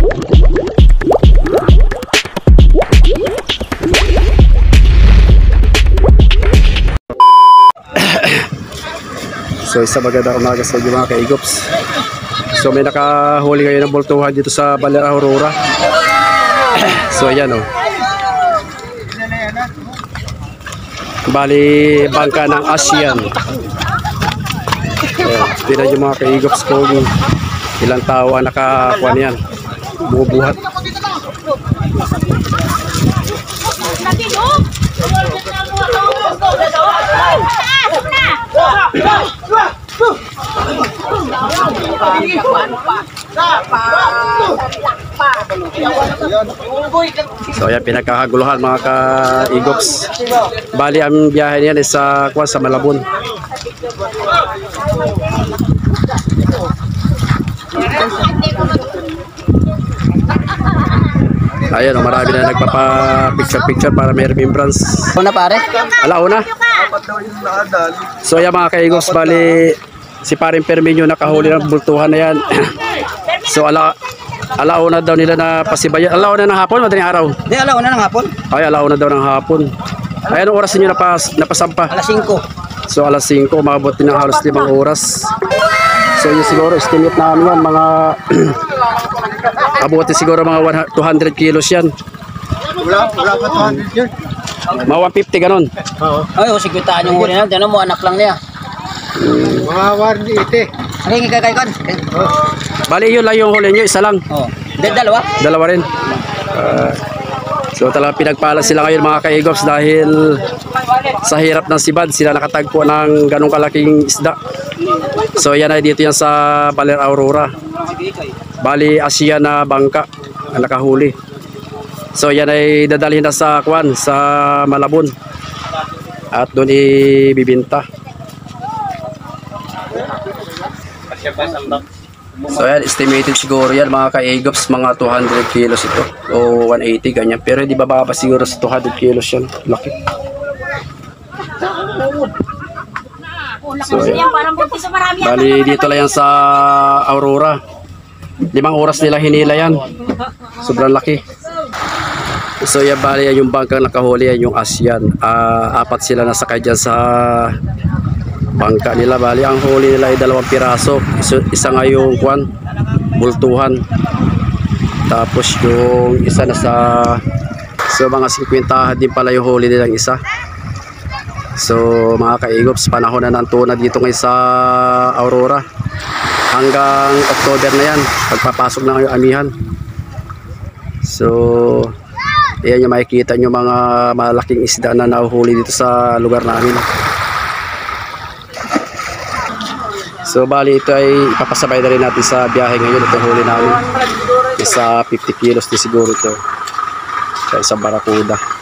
So isa magandang umaga sa inyo mga kaigops. So may nakahuli ngayon ng bultuhan dito sa Baler Aurora. so ayan oh. Bali bangka ng ASEAN. Ayan, tingnan nyo mga kaigops kung ilang tao ang nakakuha niyan. Bubuhat. So ayan, pinagkakaguluhan mga ka-igops. Bali ang biyahe niyan is sa, kuwan, sa Malabon. Ayan, oh, marami na nagpapa-picture-picture para may remembrance. Una pare? Alauna. So ayan mga kaigops, bali si paring Perminyo nakahuli ng bultuhan na yan. so ala alauna daw nila na pasibayan. Alauna ng hapon, madaling araw. Di, ala, una ng hapon. Ay, alauna daw ng hapon. Ay, anong oras ninyo napas, napasampa? Alas 5. So alas 5, umabot din ng halos 5 oras. So yun siguro, estimate namin yan, mga abuti siguro mga 100 200 kilos yan. Wala, wala pa 200 yun. Mga 150 ganon. Oo. Ay, o, sigwitaan yung huli na. Tiyan mo, anak lang niya. Mga 180. Ay, kay kay kon. Bali yun lang yung huli nyo, isa lang. Oh. Dal dalawa? Dalawa rin. Ah, so talaga pinagpala sila ngayon mga kaigops dahil sa hirap ng sibad sila nakatagpo ng ganong kalaking isda. So yan ay dito yan sa Baler Aurora. Bali Asia na bangka ang nakahuli. So yan ay dadalhin na sa Kwan sa Malabon. At doon ibibinta. So yan, estimated siguro yan mga ka-AGOPS, mga 200 kilos ito. O 180 ganyan. Pero di bababa siguro sa 200 kilos yan. Laki. So yan. Parang buntis sa marami. Bali dito lang yan sa Aurora. Limang oras nila hinila yan. Sobrang laki. So yan bali yan yung bangkang nakahuli yan yung ASEAN. Ah, apat sila nasakay dyan sa bangka nila. Bali ang huli nila ay dalawang piraso. Isa, isa nga yung kwan, bultuhan. Tapos yung isa na sa so mga 50 din pala yung huli nilang isa. So mga kaigops, panahon na ng dito ngayon sa Aurora. Hanggang October na yan, pagpapasok na yung amihan. So, ayan yung makikita nyo mga malaking isda na nahuhuli dito sa lugar namin. So, bali ito ay ipapasabay na rin natin sa biyahe ngayon. Itong huli namin. Isa 50 kilos din siguro ito. Sa isang barakuda.